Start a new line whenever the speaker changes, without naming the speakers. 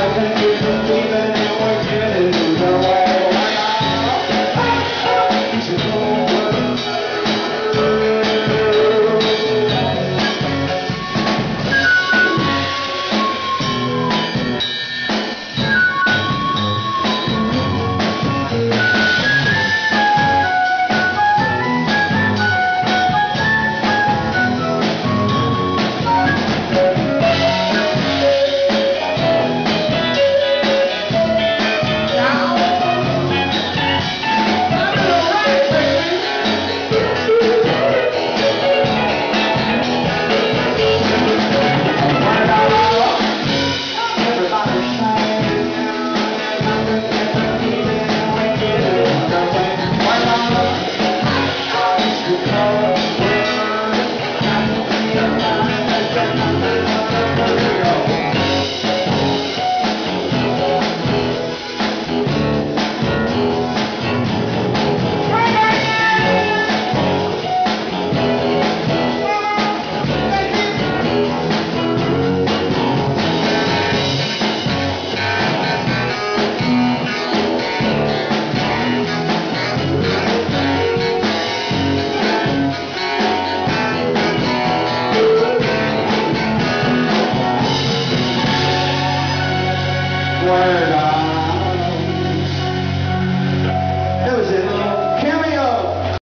I can even